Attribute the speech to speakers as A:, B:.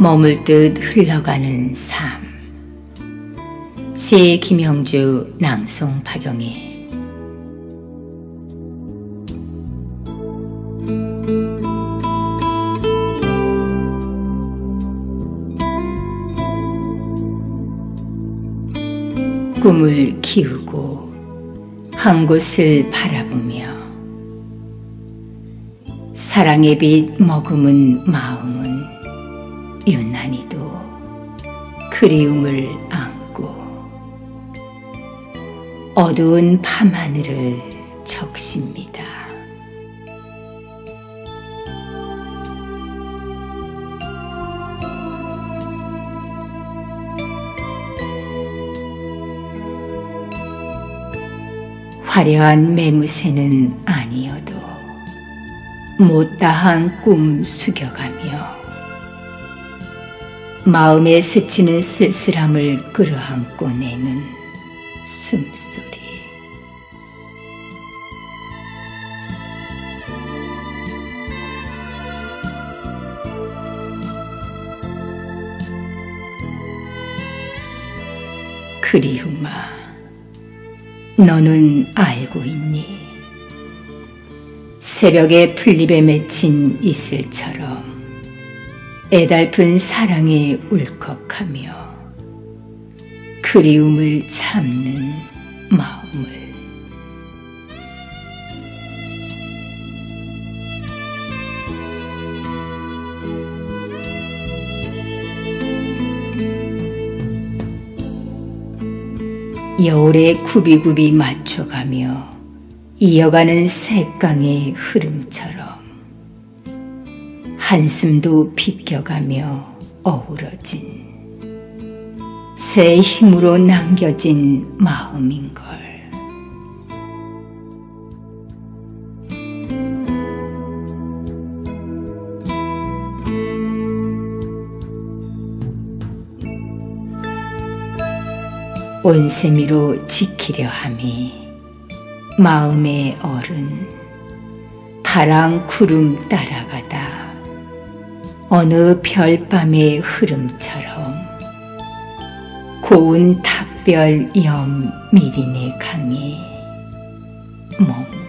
A: 머물 듯 흘러가는 삶. 시 김영주 낭송 박영희 꿈을 키우고 한 곳을 바라보며 사랑의 빛 머금은 마음은 유난히도 그리움을 안고 어두운 밤하늘을 적십니다. 화려한 매무새는 아니어도 못다한 꿈 숙여가며 마음에 스치는 쓸쓸함을 끌어안고 내는 숨소리 그리움아 너는 알고 있니? 새벽에 풀잎에 맺힌 이슬처럼 애달픈 사랑에 울컥하며 그리움을 참는 마음을. 여울에 굽이굽이 맞춰가며 이어가는 색강의 흐름처럼 한숨도 비껴가며 어우러진 새 힘으로 남겨진 마음인걸. 온세미로 지키려 함이 마음의 어른 파랑 구름 따라가다 어느 별밤의 흐름처럼 고운 탑별 염 미린의 강에 머물